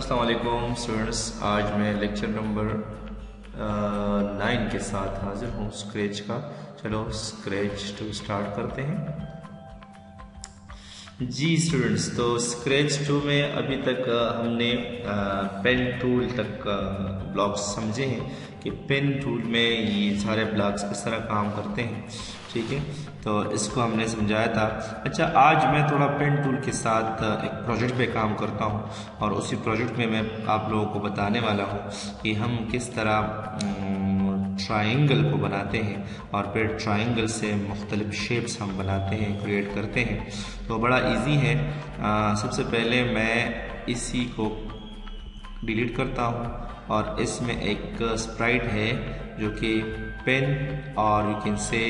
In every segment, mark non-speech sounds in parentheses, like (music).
असलकुम स्टूडेंट्स आज मैं लेक्चर नंबर नाइन के साथ हाजिर हूँ स्क्रेच का। चलो स्क्रेच टू स्टार्ट करते हैं। जी स्टूडेंट्स तो स्क्रेच टू में अभी तक हमने पेन टूल तक ब्लॉक्स समझे हैं कि पेन टूल में ये सारे ब्लॉक्स किस तरह काम करते हैं। ठीक है? तो इसको हमने समझाया था। अच्छा आज मैं थोड़ा पेन टूल के साथ एक प्रोजेक्ट पे काम करता हूँ और उसी प्रोजेक्ट में मैं आप लोगों को बताने वाला हूँ कि हम किस तरह ट्राइंगल को बनाते हैं और फिर ट्राइंगल से मुख्तलिफ़ शेप्स हम बनाते हैं क्रिएट करते हैं। तो बड़ा इजी है। आ, सबसे पहले मैं इसी को डिलीट करता हूँ और इसमें एक स्प्राइट है। जो कि पेन और you can say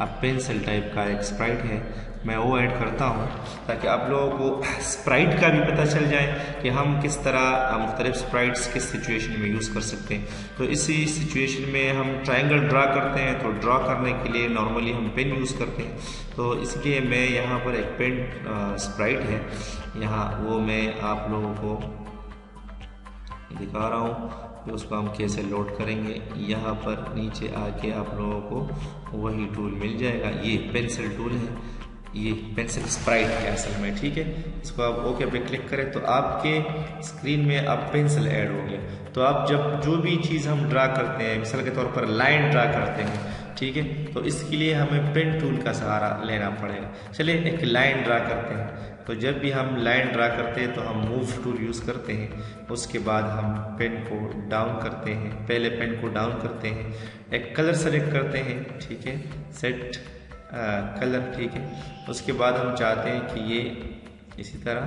a pencil type का एक स्प्राइट है, मैं वो ऐड करता हूँ ताकि आप लोगों को स्प्राइट का भी पता चल जाए कि हम किस तरह मुख्तलिफ़ स्प्राइट्स किस सिचुएशन में यूज़ कर सकते हैं। तो इसी सिचुएशन में हम ट्राइंगल ड्रा करते हैं तो ड्रा करने के लिए नॉर्मली हम पेन यूज़ करते हैं। तो इसलिए मैं यहाँ पर एक पेन स्प्राइट है। यहाँ वो मैं आप लोगों को दिखा रहा हूँ। उसको हम कैसे लोड करेंगे। यहाँ पर नीचे आके आप लोगों को वही टूल मिल जाएगा। ये पेंसिल टूल है। ये पेंसिल स्प्राइट है असल में, ठीक है? इसको आप ओके पे क्लिक करें तो आपके स्क्रीन में अब पेंसिल ऐड हो गया तो आप जब जो भी चीज़ हम ड्रा करते हैं, मिसाल के तौर पर लाइन ड्रा करते हैं ठीक है? तो इसके लिए हमें पेन टूल का सहारा लेना पड़ेगा। चलिए, एक लाइन ड्रा करते हैं। तो जब भी हम लाइन ड्रा करते हैं तो हम मूव टूल यूज़ करते हैं। उसके बाद हम पेन को डाउन करते हैं। पहले पेन को डाउन करते हैं। एक कलर सेलेक्ट करते हैं, ठीक है? सेट कलर ठीक है? उसके बाद हम चाहते हैं कि ये इसी तरह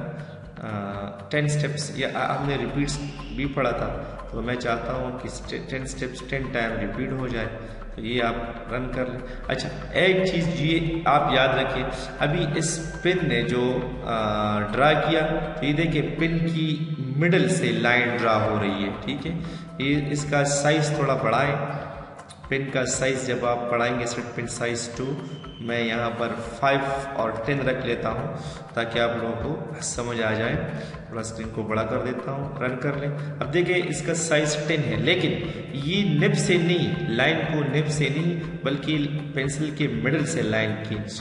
टेन स्टेप्स या हमने रिपीट्स भी पढ़ा था। तो मैं चाहता हूँ कि ten steps ten time repeat हो जाए। तो ये आप रन कर लें। अच्छा एक चीज़ ये आप याद रखिए, अभी इस पिन ने जो ड्रा किया तो ये देखिए पिन की मिडल से लाइन ड्रा हो रही है, ठीक है? ये इसका साइज़ थोड़ा बढ़ाएँ पिन का साइज़ जब आप बढ़ाएँगे सेट पिन साइज़ टू मैं यहाँ पर फाइव और टेन रख लेता हूँ, ताकि आप लोगों को समझ आ जाए। थोड़ा स्क्रीन को बड़ा कर देता हूँ रन कर लें। अब देखिए, इसका साइज़ टेन है, लेकिन ये निब से नहीं लाइन को निब से नहीं, बल्कि पेंसिल के मिडल से लाइन खींच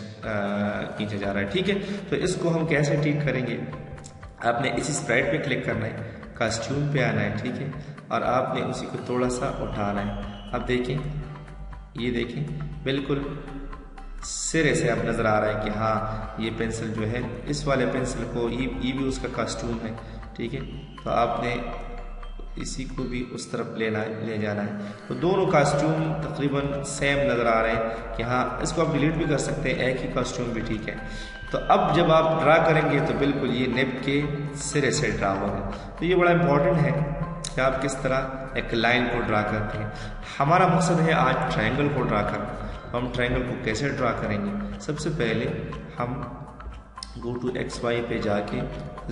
खींचा जा रहा है, ठीक है? तो इसको हम कैसे ठीक करेंगे? आपने इसी स्प्राइट पे क्लिक करना है कास्ट्यूम पे आना है, ठीक है? और आपने उसी को थोड़ा सा उठाना है। अब देखें ये देखें बिल्कुल सिरे से आप नज़र आ रहा है कि हाँ ये पेंसिल जो है, इस वाले पेंसिल को, ये ये भी उसका कास्ट्यूम है, ठीक है? तो आपने इसी को भी उस तरफ़ लेना ले जाना है। तो दोनों कास्ट्यूम तकरीबन सेम नज़र आ रहे हैं कि हाँ इसको आप डिलीट भी कर सकते हैं, एक ही कास्ट्यूम भी ठीक है। तो अब जब आप ड्रा करेंगे तो बिल्कुल ये नेप के सिरे से ड्रा होगा। तो ये बड़ा इंपॉर्टेंट है कि आप किस तरह एक लाइन को ड्रा करते हैं। हमारा मकसद है आज ट्रायंगल को ड्रा करना। हम ट्रायंगल को कैसे ड्रा करेंगे? सबसे पहले हम गो टू एक्स वाई पे जाके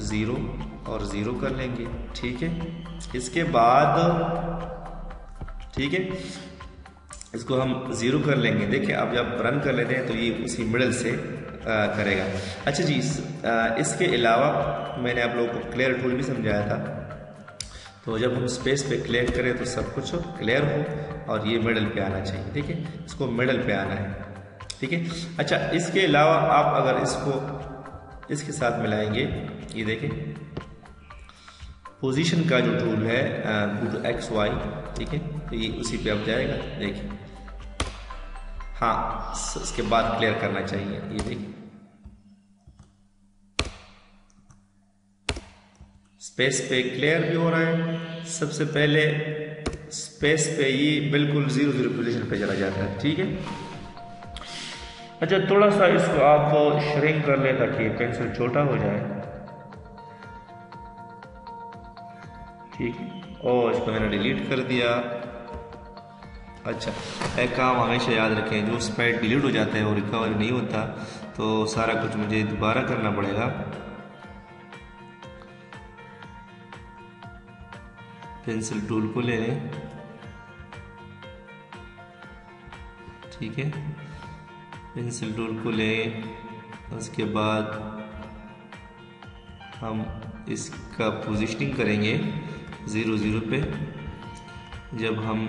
ज़ीरो और ज़ीरो कर लेंगे ठीक है? इसके बाद ठीक है? इसको हम ज़ीरो कर लेंगे। देखिए अब जब रन कर लेते हैं तो ये उसी मिडल से आ, करेगा। अच्छा जी इस, आ, इसके अलावा मैंने आप लोगों को क्लियर टूल भी समझाया था। तो जब हम स्पेस पे क्लियर करें तो सब कुछ क्लियर हो और ये मेडल पे आना चाहिए, ठीक है? इसको मेडल पे आना है, ठीक है? अच्छा इसके अलावा आप अगर इसको, इसके साथ मिलाएँगे, ये देखें। पोजीशन का जो टूल है गो टू एक्स वाई ठीक है? तो ये उसी पे अब जाएगा, देखिए। हाँ इसके बाद क्लियर करना चाहिए, ये देखिए स्पेस पे क्लियर भी हो रहा है। सबसे पहले स्पेस पे ये बिल्कुल ज़ीरो ज़ीरो पोजिशन पे चला जाता है, ठीक है? अच्छा थोड़ा सा इसको आप श्रिंक कर लें ताकि पेंसिल छोटा हो जाए। ठीक और इसको मैंने डिलीट कर दिया। अच्छा एक काम हमेशा याद रखें, जो स्पाइट डिलीट हो जाता है और रिकवर नहीं होता तो सारा कुछ मुझे दोबारा करना पड़ेगा। पेंसिल टूल को ले लें। ठीक है? पेंसिल टूल को लें, उसके बाद हम इसका पोजिशनिंग करेंगे ज़ीरो ज़ीरो पे। जब हम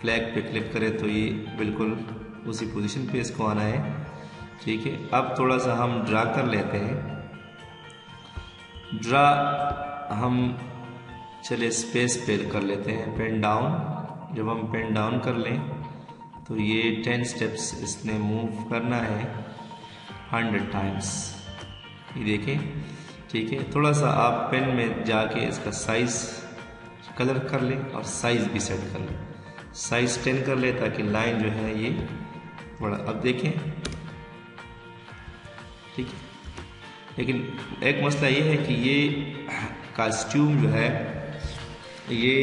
फ्लैग पे क्लिक करें तो ये बिल्कुल उसी पोजीशन पे इसको आना है। ठीक है? अब थोड़ा सा हम ड्रा कर लेते हैं। ड्रा हम चले स्पेस पे कर लेते हैं पेन डाउन जब हम पेन डाउन कर लें तो ये टेन स्टेप्स इसने मूव करना है हंड्रेड टाइम्स ये देखें, ठीक है? थोड़ा सा आप पेन में जाके इसका साइज़ कलर कर लें और साइज़ भी सेट कर लें। साइज़ टेन कर लें ताकि लाइन जो है ये बड़ा। अब देखें, ठीक है? लेकिन एक मसला ये है कि ये (clears throat) कास्ट्यूम जो है ये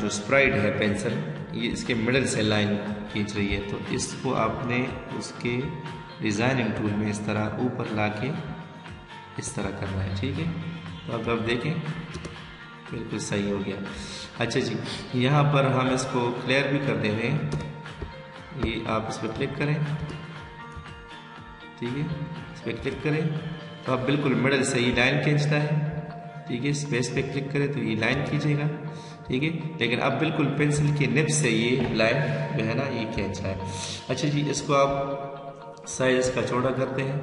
जो स्प्राइट है पेंसिल ये इसके मिडल से लाइन खींच रही है। तो इसको आपने उसके डिज़ाइनिंग टूल में इस तरह ऊपर ला के इस तरह करना है, ठीक है? तो अब अब देखें, बिल्कुल सही हो गया। अच्छा जी, यहाँ पर हम इसको क्लियर भी कर दे रहे हैं। ये आप इस पर क्लिक करें, ठीक है? इस पर क्लिक करें। तो आप बिल्कुल मिडल से ही लाइन खींचता है। ठीक है स्पेस पे क्लिक करें तो ये लाइन खींचेगा ठीक है? लेकिन अब बिल्कुल पेंसिल के निप से ये लाइन जो है ना ये खींच रहा है। अच्छा जी इसको आप साइज़ इसका चौड़ा करते हैं।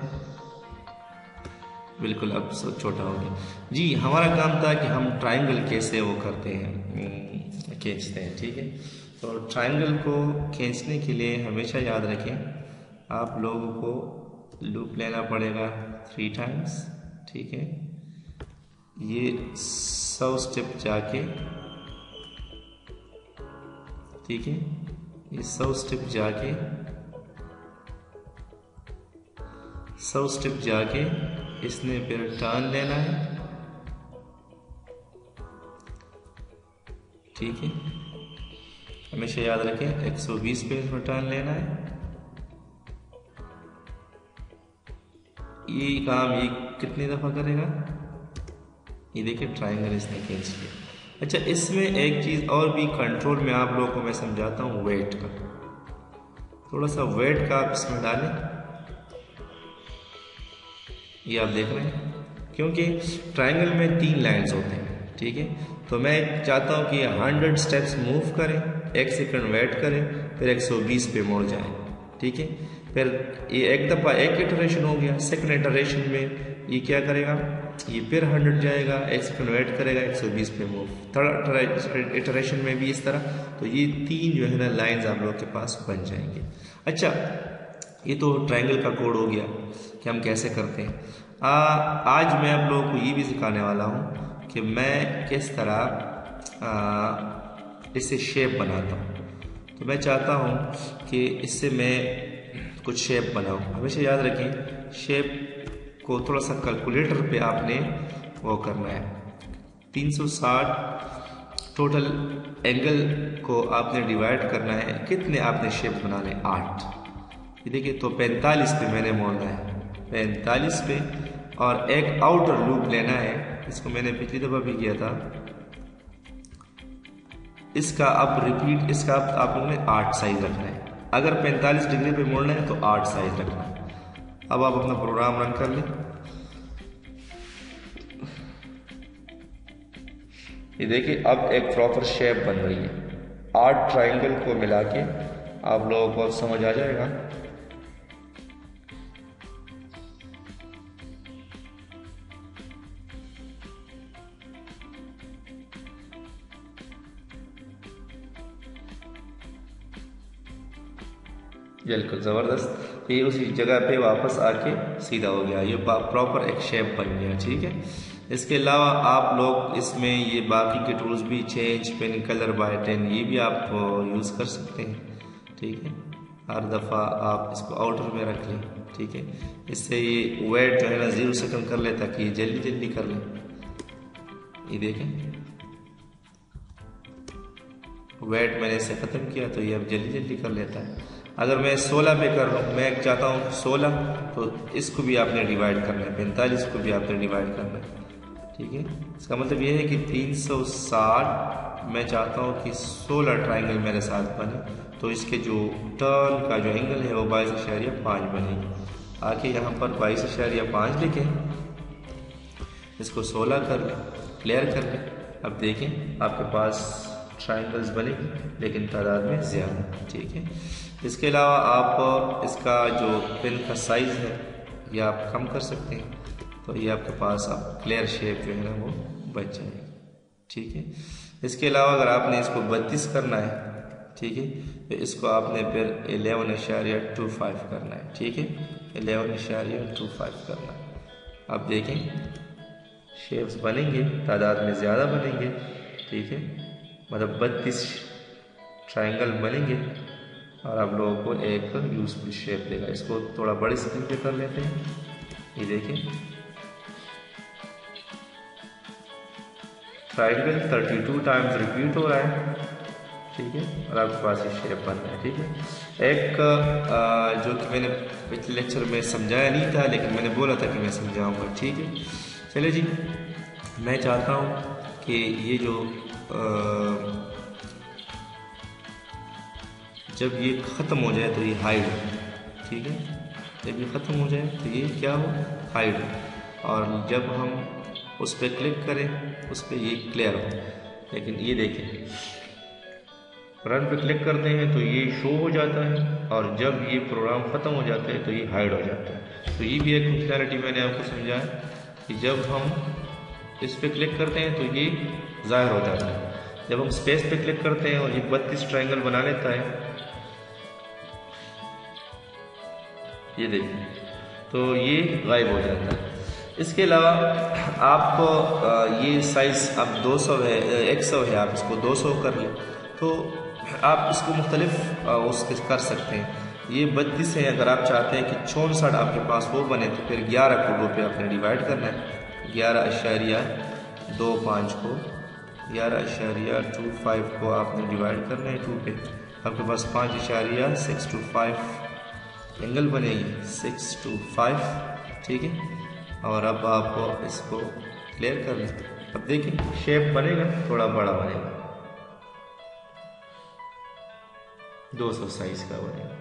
बिल्कुल अब सब छोटा हो गया। जी हमारा काम था कि हम ट्रायंगल कैसे वो करते हैं हम्म, खींचते हैं ठीक है? तो ट्रायंगल को खींचने के लिए हमेशा याद रखें आप लोगों को लूप लेना पड़ेगा थ्री टाइम्स ठीक है? ये सौ स्टेप जाके, ठीक है? ये सौ स्टेप जाके, सौ स्टेप जाके इसने फिर टर्न लेना है। ठीक है? हमेशा याद रखें 120 पे इसमें टर्न लेना है। ये काम ये कितनी दफ़ा करेगा? ये देखिए ट्राइंगल इसने खींच लिया अच्छा इसमें एक चीज़ और भी कंट्रोल में आप लोगों को मैं समझाता हूँ वेट का। थोड़ा सा वेट का आप इसमें डालें। ये आप देख रहे हैं। क्योंकि ट्राइंगल में तीन लाइंस होते हैं, ठीक है? तो मैं चाहता हूँ कि हंड्रेड स्टेप्स मूव करें, एक सेकंड वेट करें, फिर 120 पे मुड़ जाए ठीक है? फिर ये एक दफ़ा एक इटरेशन हो गया। सेकंड इटरेशन में ये क्या करेगा? ये फिर हंड्रेड जाएगा एक सेकंड वेट करेगा 120 पे मूव थर्ड इटरेशन में भी इस तरह। तो ये तीन जो है ना लाइंस आप लोग के पास बन जाएँगे। अच्छा ये तो ट्रायंगल का कोड हो गया कि हम कैसे करते हैं। आ, आज मैं आप लोगों को ये भी सिखाने वाला हूँ कि मैं किस तरह इससे शेप बनाता हूँ। मैं चाहता हूँ कि इससे मैं कुछ शेप बनाऊँ। हमेशा याद रखें शेप को थोड़ा सा कैलकुलेटर पे आपने वो करना है। 360 टोटल एंगल को आपने डिवाइड करना है। कितने आपने शेप बनाने? आठ। ये देखिए तो 45 पे मैंने मोड़ना है। 45 पे और एक आउटर लूप लेना है। इसको मैंने पिछली दफ़ा भी किया था। इसका अब रिपीट इसका अब आप लोग ने आठ साइज़ रखना है। अगर 45 डिग्री पे मोड़ना है तो आठ साइज़ रखना है। अब आप अपना प्रोग्राम रन कर लें। ये देखिए, अब एक प्रॉपर शेप बन रही है। आठ ट्राइंगल को मिला के आप लोगों को समझ आ जाएगा। बिल्कुल ज़बरदस्त। ये उसी जगह पे वापस आके सीधा हो गया। ये प्रॉपर एक शेप बन गया, ठीक है? इसके अलावा आप लोग इसमें ये बाकी के टूल्स भी change pen colour by ten ये भी आप यूज़ कर सकते हैं, ठीक है? हर दफ़ा आप इसको आउटर में रख लें, ठीक है? इससे ये वेट जो है ना ज़ीरो से कम कर ले ताकि ये जल्दी जल्दी कर लें। ये देखें। वेट मैंने इसे ख़त्म किया तो ये अब जल्दी जल्दी कर लेता है। अगर मैं 16 पे कर हूँ, मैं चाहता हूँ 16 तो इसको भी आपने डिवाइड करना है, पैंतालीस को भी आपने डिवाइड करना है। ठीक है? इसका मतलब यह है कि 360 मैं चाहता हूँ कि 16 ट्राइंगल मेरे साथ बने तो इसके जो टर्न का जो एंगल है, वो बाईस अशारिया पाँच बनेगी। आके यहाँ पर बाईस अशारिया पाँच लिखें। इसको सोलह कर लें क्लियर कर लें। अब देखें, आपके पास ट्राइंगल्स बनेगी, लेकिन तादाद में ज़्यादा। ठीक है? इसके अलावा आप इसका जो पेन का साइज़ है, ये आप कम कर सकते हैं। तो ये आपके पास आप क्लियर शेप जो है ना वो बच जाएगी। ठीक है? इसके अलावा अगर आपने इसको बत्तीस करना है, ठीक है? तो इसको आपने फिर एलेवन इशारिया टू फाइव करना है, ठीक है? एलेवन इशारिया टू फाइव करना है। अब देखें शेप्स बनेंगे, तादाद में ज़्यादा बनेंगे, ठीक है? मतलब बत्तीस ट्राइंगल बनेंगे। और आप लोगों को एक यूजफुल शेप देगा। इसको थोड़ा बड़े स्क्रीन पे कर लेते हैं। ये देखें ट्राइंगल 32 टाइम्स रिपीट हो रहा है। ठीक है? और आपके पास ये शेप बन रहा है। ठीक है? एक आ, जो कि मैंने पिछले लेक्चर में समझाया नहीं था लेकिन मैंने बोला था कि मैं समझाऊँगा। ठीक है? चलिए जी मैं चाहता हूँ कि ये जो आ, जब ये ख़त्म हो जाए तो ये हाइड ठीक है? जब ये ख़त्म हो जाए तो ये क्या हो? हाइड और जब हम उस पर क्लिक करें, उस पर ये क्लियर हो। लेकिन ये देखें रन पे क्लिक करते हैं तो ये शो हो जाता है और जब ये प्रोग्राम ख़त्म हो जाता है तो ये हाइड हो जाता है। तो ये भी एक फंक्शनैलिटी मैंने आपको समझाया कि जब हम इस पर क्लिक करते हैं तो ये ज़ाहिर हो जाता है। जब हम स्पेस पे क्लिक करते हैं और ये बत्तीस ट्रायंगल बना लेता है ये देखिए। तो ये गायब हो जाता है। इसके अलावा आपको ये साइज़ अब 200 है 100 है, आप इसको 200 कर लें। तो आप इसको मुख्तलिफ़ उसके कर सकते हैं। ये बत्तीस है, अगर आप चाहते हैं कि चौंसठ आपके पास वो बने तो फिर ग्यारह कोडों पे आपने डिवाइड करना है। ग्यारह अशारिया दो पाँच को, ग्यारह अशारिया टू फाइव को आपने डिवाइड करना है टू पे। आपके पास पाँच अशारिया सिक्स टू फाइव एंगल बनेगी सिक्स टू फाइव, ठीक है? और अब आप इसको क्लियर कर लें। अब देखिए शेप बनेगा, थोड़ा बड़ा बनेगा। 200 साइज़ का बनेगा।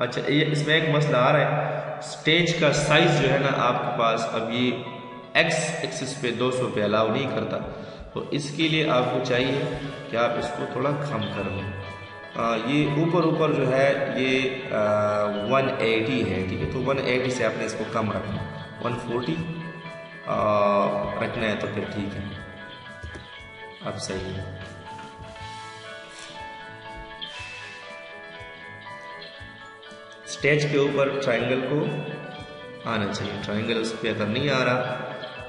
अच्छा ये इसमें एक मसला आ रहा है। स्टेज का साइज़ जो है ना, आपके पास अब ये एक्स एक्सिस पे 200 पे अलाउ नहीं करता। तो इसके लिए आपको चाहिए कि आप इसको थोड़ा कम कर लें। ये ऊपर ऊपर जो है, ये वन एटी है, ठीक है? तो वन एटी से आपने इसको कम रखना। 140 रखना है तो फिर ठीक है। अब सही है। स्टेज के ऊपर ट्रायंगल को आना चाहिए। ट्रायंगल उस पर अगर नहीं आ रहा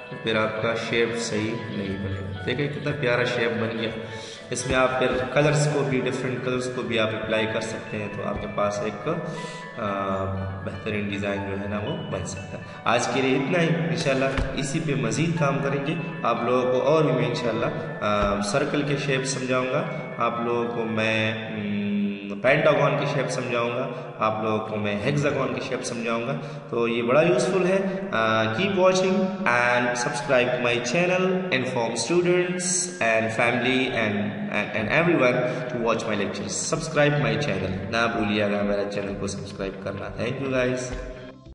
तो फिर आपका शेप सही नहीं बनेगा। देखिए कितना प्यारा शेप बन गया। इसमें आप फिर कलर्स को भी डिफरेंट कलर्स को भी आप अप्लाई कर सकते हैं तो आपके पास एक बेहतरीन डिज़ाइन जो है ना वो बन सकता है। आज के लिए इतना ही। इंशाल्लाह इसी पे मज़ीद काम करेंगे। आप लोगों को और भी मैं इंशाल्लाह सर्कल के शेप समझाऊँगा। आप लोगों को मैं पेंटागन की शेप समझाऊँगा, आप लोगों को मैं हेक्सागॉन की शेप समझाऊँगा। तो ये बड़ा यूज़फुल है। Keep watching and subscribe my channel inform students and family and and everyone to watch my lecture subscribe my channel ना भूलिएगा मेरा चैनल को सब्सक्राइब करना। Thank you guys